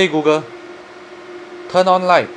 Hey Google, turn on light.